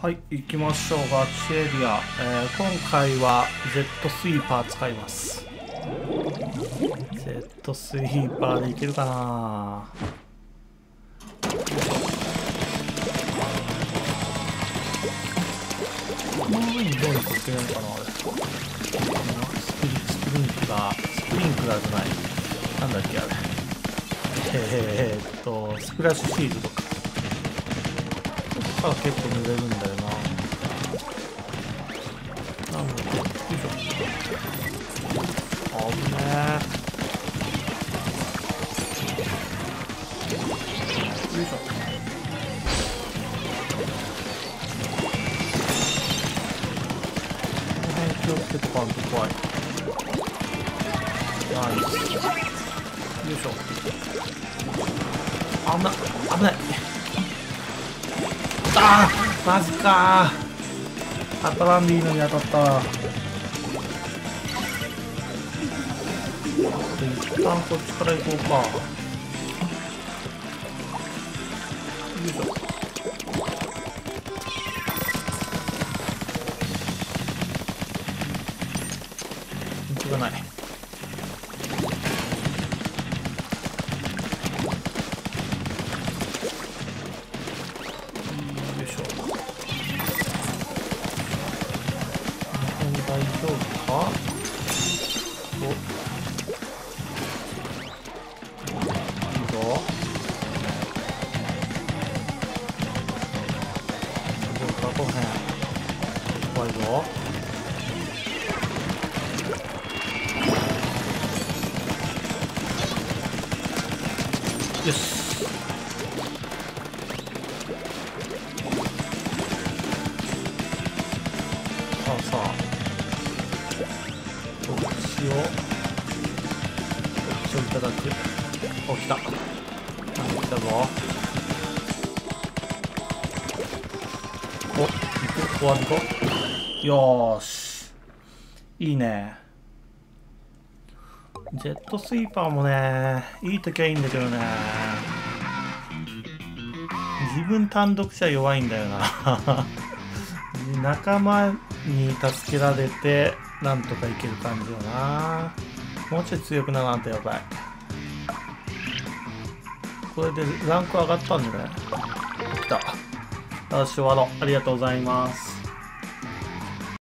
はい行きましょう。ガチエリア、えー、今回は Z スイーパー使います。Z スイーパーでいけるかな？この上にどうにかいけないのかな？あれ。スプリスプリンクラースプリンクラーじゃない。なんだっけあれ。えー、っとスプラッシュシールドか。こっから結構濡れるんだよななのでよいしょ危ねえよいしょこの辺気をつけとかんと怖いナイスよいしょ危ない危ない。あーマジか。当たらんでいいのに当たった。わ一旦こっちから行こうか。よいしょ。道がない。辺大丈夫かおいいぞどうかこの辺怖いぞ。よし。さあさあ。こっちをこっちをいただく。お来た。あ来たぞ。お行く終わるぞよーし。いいね。ジェットスイーパーもねいい時はいいんだけどね。自分単独じゃ弱いんだよな。仲間に助けられてなんとかいける感じよな。もうちょい強くならんとやばい。これでランク上がったんじゃない？きた。よし終わろう。ありがとうございます。